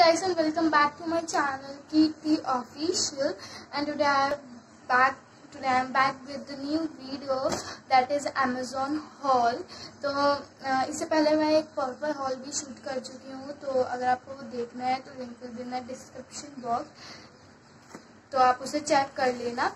Guys and welcome back to my channel K T official and today I back today I am back with the new video that is Amazon haul तो इससे पहले मैं एक purple hall भी shoot कर चुकी हूँ तो अगर आपको वो देखना है तो लिंक कर देना डिस्क्रिप्शन बॉक्स तो आप उसे चेक कर लेना।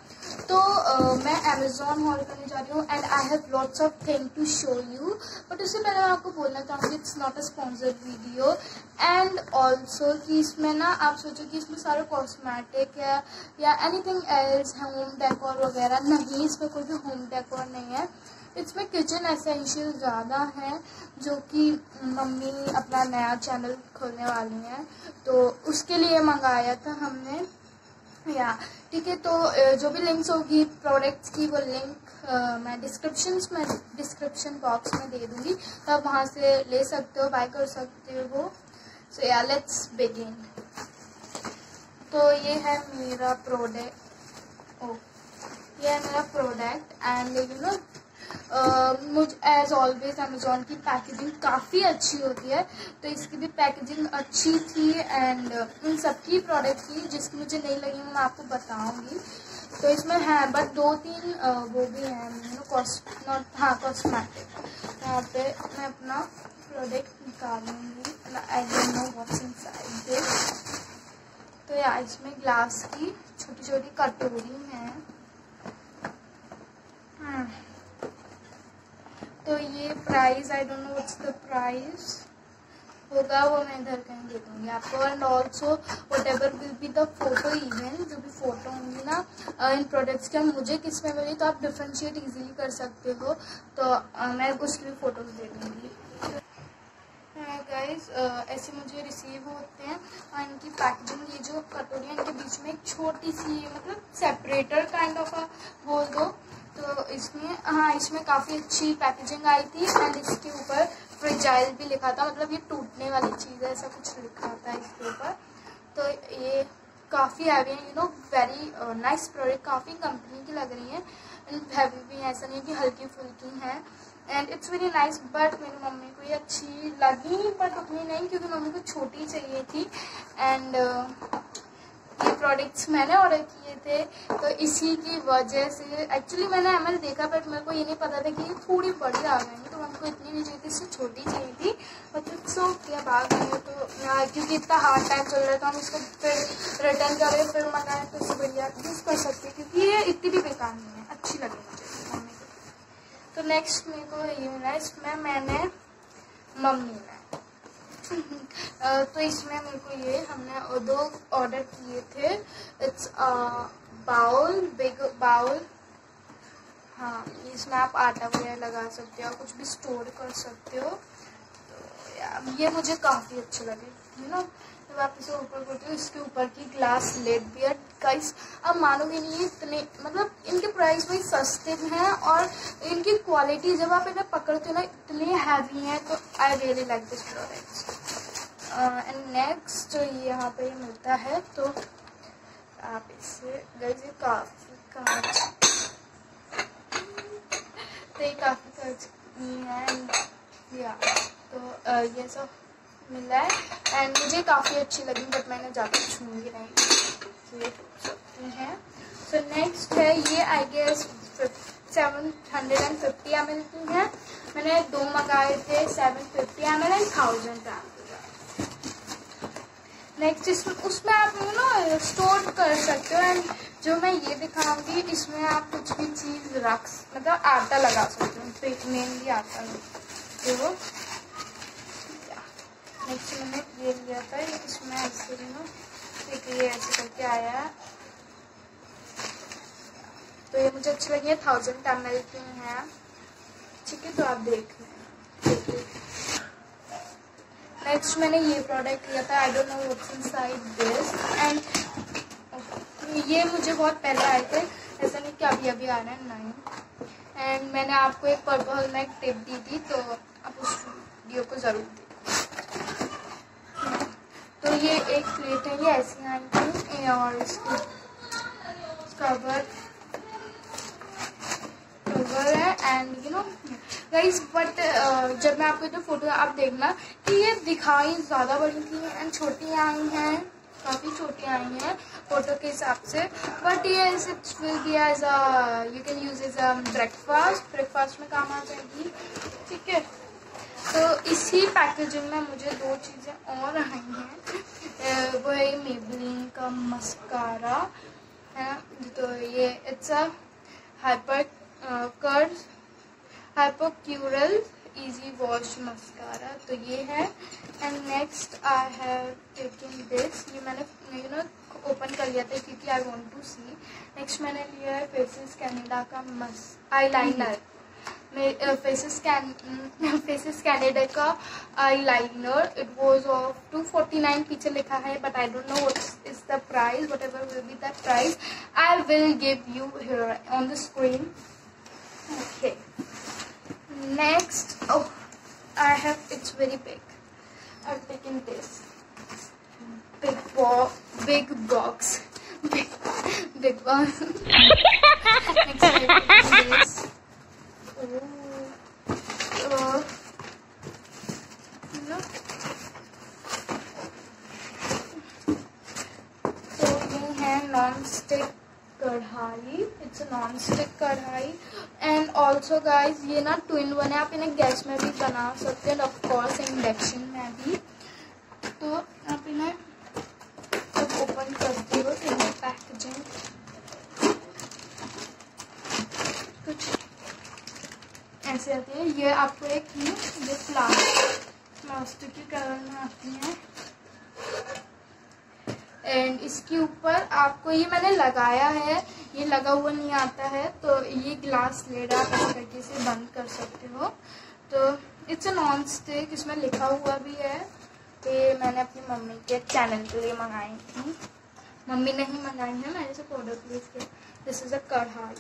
तो uh, मैं अमेजोन हॉल करने जा रही हूँ and I have lots of thing to show you but उससे पहले मैं आपको बोलना चाहूँगी it's not a sponsored video and also कि इसमें ना आप सोचो कि इसमें सारे कॉस्मेटिक है या एनीथिंग एल्स होम डेकोर वगैरह नहीं इसमें कोई भी होम डेकोर नहीं है। इसमें किचन एसेंशियल ज़्यादा है जो कि मम्मी अपना नया चैनल खोलने वाली हैं। तो उसके लिए मंगाया था हमने। या, ठीक है तो जो भी लिंक्स होगी प्रोडक्ट्स की, वो लिंक मैं डिस्क्रिप्शन में डिस्क्रिप्शन बॉक्स में दे दूँगी। तो आप वहाँ से ले सकते हो बाय कर सकते हो सो या लेट्स बिगिन तो ये है मेरा प्रोडक्ट ओ ये है मेरा प्रोडक्ट एंड यू नो मुझ एज ऑलवेज अमेजोन की पैकेजिंग काफ़ी अच्छी होती है। तो इसकी भी पैकेजिंग अच्छी थी एंड उन सबकी प्रोडक्ट की जिसकी मुझे नहीं लगी मैं आपको बताऊँगी। तो इसमें है बट दो तीन वो भी हैं नॉट हाँ कॉस्मेटिक यहाँ पे मैं अपना product निकालूँगी। I don't know what's inside this तो या इसमें ग्लास की छोटी छोटी कटोरी हैं। तो ये price I don't know what's the price होगा वो मैं इधर कहीं दे दूँगी आपको। And also whatever will be the photo even जो भी फ़ोटो होंगी ना इन प्रोडक्ट्स के मुझे किसमें मिली तो आप डिफ्रेंशिएट इजीली कर सकते हो। तो uh, मैं उसकी भी फ़ोटोज़ दे दूँगी। गाइस uh, ऐसे मुझे रिसीव होते हैं। और इनकी पैकेजिंग ये जो कटोरियाँ इनके बीच में एक छोटी सी मतलब सेपरेटर काइंड ऑफ़ बोल दो। इसमें हाँ इसमें काफ़ी अच्छी पैकेजिंग आई थी एंड इसके ऊपर फ्रिजाइल भी लिखा था मतलब ये टूटने वाली चीज़ है, ऐसा कुछ लिखा था इसके ऊपर। तो ये काफ़ी हैवी है you know very nice product काफ़ी कंपनी की लग रही है। एंड हैवी भी ऐसा नहीं है कि हल्की फुल्की है। And it's very nice but मेरी मम्मी को ये अच्छी लगी बट उतनी नहीं, क्योंकि मम्मी को छोटी चाहिए थी। एंड प्रोडक्ट्स मैंने ऑर्डर किए थे तो इसी की वजह से एक्चुअली मैंने एमएल देखा बट मेरे को ये नहीं पता था कि ये थोड़ी बड़ी आ गई तो हमको इतनी नहीं चाहिए थी, इससे छोटी चाहिए थी। मतलब सो अब आ गई तो क्योंकि इतना हार्ड टाइम चल रहा है तो हम इसको फिर रिटर्न करें फिर मंगाएँ तो इससे बढ़िया यूज़ कर सकते हैं, क्योंकि ये इतनी भी बेकार नहीं है, अच्छी लगी मुझे तो नेक्स्ट मेरे को ये मिला, इसमें मैंने मम्मी तो इसमें मेरे को ये हमने दो ऑर्डर किए थे। It's bowl, big, bowl. हाँ इसमें आप आटा वगैरह लगा सकते हो, कुछ भी स्टोर कर सकते हो। तो ये मुझे काफ़ी अच्छे लगे यू नो जब आप इसे ऊपर करते हो, इसके ऊपर की ग्लास लेड भी है। गाइस अब मानोगे नहीं इतने मतलब इनके प्राइस भी सस्ते हैं और इनकी क्वालिटी जब आप इन्हें पकड़ते हो ना, इतने हैवी हैं तो I really like this products and next यहाँ पे मिलता है तो आप इसे गई काफ़ी कांच। तो ये काफ़ी कांच है या तो uh, ये सब मिला है। एंड मुझे काफ़ी अच्छी लगी बट मैंने ज़्यादा छूँगी नहीं। ये सकते हैं। सो नेक्स्ट है ये I guess seven hundred and fifty M L की है। मैंने दो मंगाए थे seven fifty M L and thousand M next इसमें उसमें आप ना स्टोर कर सकते हो एंड जो मैं ये दिखाऊँगी, इसमें आप कुछ भी चीज़ रख मतलब आटा लगा सकते हो तो मेनली आटा देखो नेक्स्ट मैंने ये लिया था, इसमें ऐसे ना, एक ये ऐसे करके आया। तो ये मुझे अच्छी लगी है थाउज़ेंड एम एल की है। ठीक है तो आप देख लें। नेक्स्ट मैंने ये प्रोडक्ट लिया था I don't know what's inside this and ये मुझे बहुत पहले आए थे, ऐसा नहीं कि अभी अभी आ रहे हैं, नहीं। एंड मैंने आपको एक पर्पल एक टिप दी थी तो आप उस वीडियो को ज़रूर देखो। तो ये एक प्लेट है, ये ऐसी आई थी और इसकी गाइस बट जब मैं आपको जो फ़ोटो आप देखना, कि ये दिखाई ज़्यादा बड़ी थी एंड छोटी आई हैं, काफ़ी छोटी आई हैं फ़ोटो के हिसाब से बट ये it will be as you can use as a breakfast breakfast में काम आ जाएगी, ठीक है? तो इसी पैकेजिंग में मुझे दो चीज़ें और आई हैं वो है मेबलिन का मस्कारा है तो ये it's a hyper curve हाइपोक्यूरल easy wash mascara तो ये है। And next I have taking this ये मैंने यू नो ओपन कर लिया था क्योंकि I want to see next मैंने लिया है फेसिस कैनेडा का मस eyeliner Faces can Faces Canada का eyeliner it was of two forty nine पीछे लिखा है but I don't know what is the price whatever will be the price I will give you on the screen okay Next, oh, I have, it's very big. I've taken this. Big, bo big box. Big, big box. Next, I've this. Oh. Oh. So, we have non-stick kadhai. It's a non-stick also guys ये ना twin one है, आप इन्हें gas में भी बना सकते हैं ऑफकोर्स इंडक्शन में भी। तो आप इन्हें जब ओपन करते हो तो पैकेजिंग कुछ ऐसे आती है, ये आपको एक ये प्लास्टिक प्लास्टिक के कलर में आती है। एंड इसके ऊपर आपको ये मैंने लगाया है ये लगा हुआ नहीं आता है तो ये ग्लास लेड आप इस तरीके से बंद कर सकते हो। तो इट्स अ नॉन स्टिक इसमें लिखा हुआ भी है। ये मैंने अपनी मम्मी के चैनल के लिए मंगाई थी। मम्मी ने ही मंगाई है, मैंने से ऑर्डर प्लेस किया। This is a kadhai.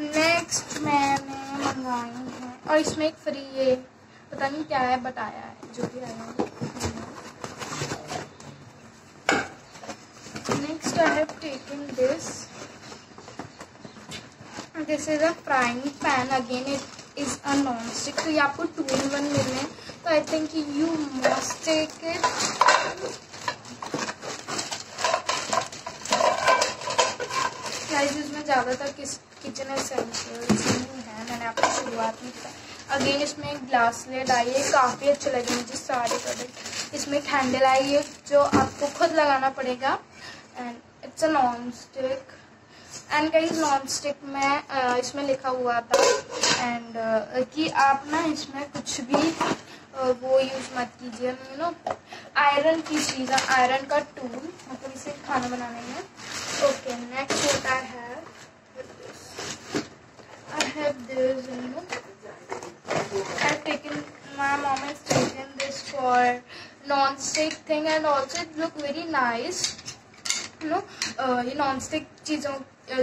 Next मैंने मंगाई है, और इसमें एक फ्री ये, पता नहीं क्या है बट आया है, जो भी आया है। Next I have taken this. This is a frying pan. Again, it is a non-stick. तो ये आपको टू इन वन मिल रहे हैं। तो I think you must take it guys इसमें ज़्यादातर किस, किचन एसेंशियल्स नहीं है। मैंने आपको शुरुआत में बताया। अगेन इसमें एक ग्लास लेड आई है। काफ़ी अच्छे लगे मुझे सारे प्रोडक्ट इसमें एक हैंडल आई है, जो आपको खुद लगाना पड़ेगा। And it's a non stick and कई नॉन स्टिक में uh, इसमें लिखा हुआ था एंड uh, कि आप ना इसमें कुछ भी uh, वो यूज़ मत कीजिए यू नो आयरन की चीज़ आयरन का टूल मतलब इसे खाना बनाने में. Okay next taken this for non-stick thing and also it look very nice. No ये नॉन स्टिक चीज़ों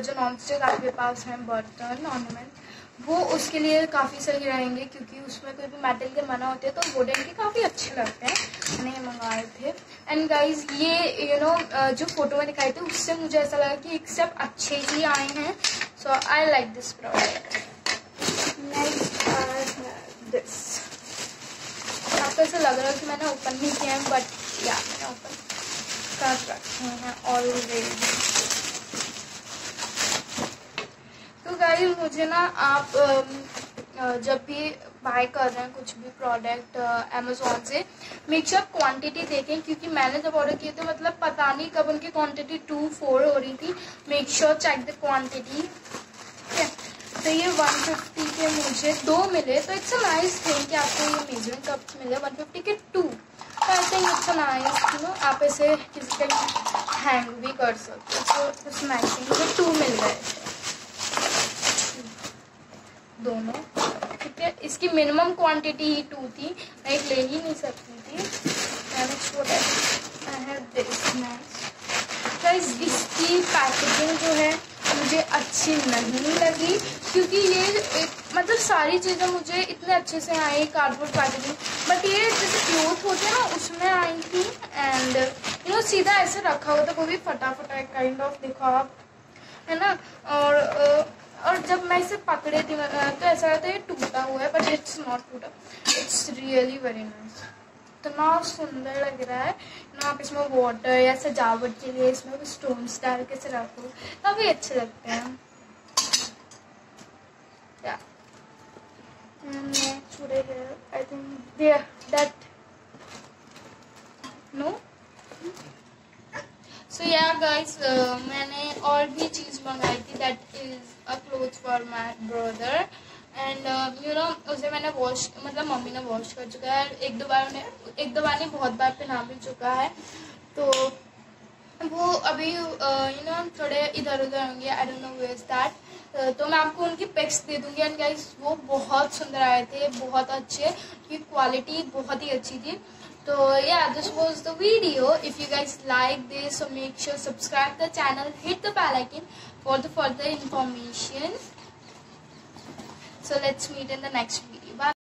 जो नॉन स्टिक आपके पास हैं बर्तन ऑर्नामेंट वो उसके लिए काफ़ी सही रहेंगे क्योंकि उसमें कोई भी मेटल के मना होते हैं तो वुडन के काफ़ी अच्छे लगते हैं। मैंने ये मंगाए थे। एंड गाइज़ ये यू नो जो फ़ोटो में दिखाए थे, उससे मुझे ऐसा लगा कि एक सब अच्छे ही आए हैं। So I like this product next this आपको ऐसा लग रहा है कि मैंने ओपन नहीं किया है बट या मैंने ओपन कर रखे हैं ऑलरेडी तो गाइस मुझे ना आप जब भी बाय कर रहे हैं कुछ भी प्रोडक्ट अमेजोन से मेक क्वांटिटी देखें, क्योंकि मैंने जब ऑर्डर किए थे मतलब पता नहीं कब उनकी क्वांटिटी टू फोर हो रही थी। मेक चेक द क्वांटिटी ठीक है? तो ये 150 के मुझे दो मिले तो इट्स अ नाइस थिंग कि आपको ये मेजरिंग कप मिले 150 के two I think a nice you know, आप इसे किसी का हैंग भी कर सकते हो। तो इट्स मैचिंग मुझे टू मिल रहे थे दोनों। ठीक है, इसकी मिनिमम क्वांटिटी ही टू थी। मैं एक ले ही नहीं सकती थी। मैंने छोटा आई हैव दिस नाइस इसकी पैकेजिंग जो है मुझे अच्छी नहीं लगी, क्योंकि ये एक मतलब सारी चीज़ें मुझे इतने अच्छे से आई कार्डबोर्ड पैकेजिंग बट ये जैसे क्लोथ होते हैं ना, उसमें आई थी एंड यू नो सीधा ऐसे रखा हुआ था, वो भी फटा फटा काइंड ऑफ़ देखो आप, है ना? और और जब मैं इसे पकड़े थी तो ऐसा लगता है ये टूटा हुआ है बट इट्स नॉट टूटा। इट्स रियली वेरी नाइस इतना सुंदर लग रहा है। ना आप इसमें वाटर या सजावट के लिए इसमें कुछ स्टोन्स डाल के से रखो। काफ़ी अच्छे लगते हैं। सो या गाइस मैंने और भी चीज़ मंगाई थी। That is a cloth for my brother and you know उसे मैंने वॉश मतलब मम्मी ने वॉश कर चुका है। एक दो बार उन्हें एक दो बार नहीं बहुत बार पहना भी चुका है। तो वो अभी यू uh, नो थोड़े इधर उधर होंगे। I don't know was that तो मैं आपको उनकी पिक्स दे दूँगी। एंड गाइस वो बहुत सुंदर आए थे बहुत अच्छे। की क्वालिटी बहुत ही अच्छी थी। तो yeah this was the video. If you guys like this so make sure subscribe the channel. Hit the bell icon for the further information. So let's meet in the next video